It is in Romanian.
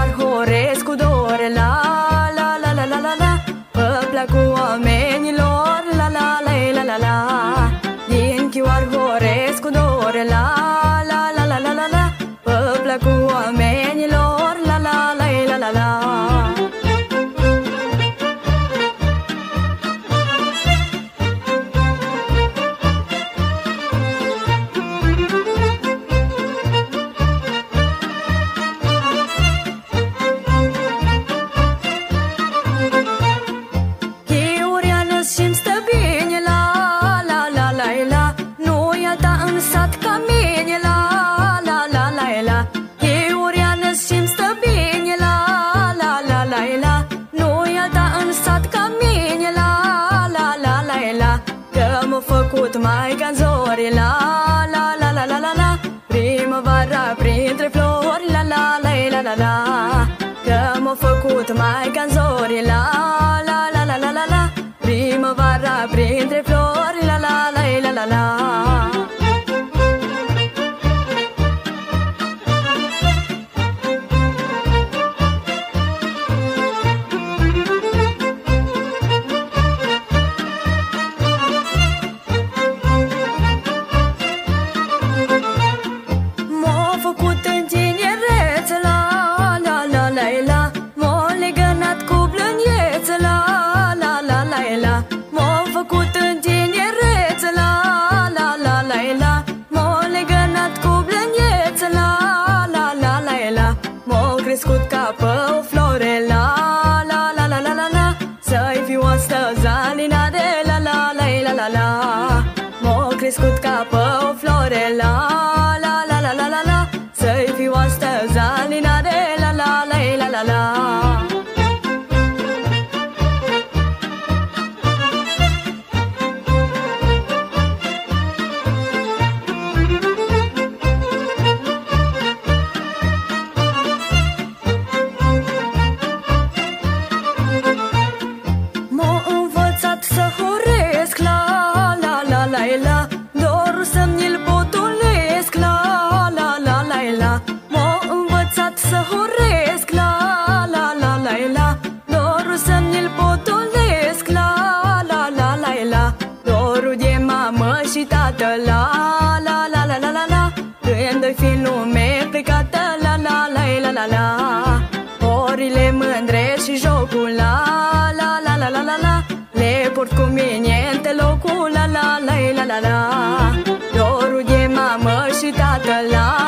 Parhoresc cu dor La la la la la la la Îmi plac oameni făcut mai ca zori La, la, la, la, la, la, la Primăvara printre flori La, la, la, la, la, la Că m-a făcut mai ca zori La, la, la, la, la, la, la Primăvara printre flori Dorul să-mi-l potolesc la la la la la M-a învățat să horesc la la la la la Dorul să-mi-l potolesc la la la la la Dorul de mamă și tată la la la la la la la Când-i fi în lume plecată la la la la la la Orile mândre și jocul la la la la la la la Le port cu mine în locul la la la la la la Dorul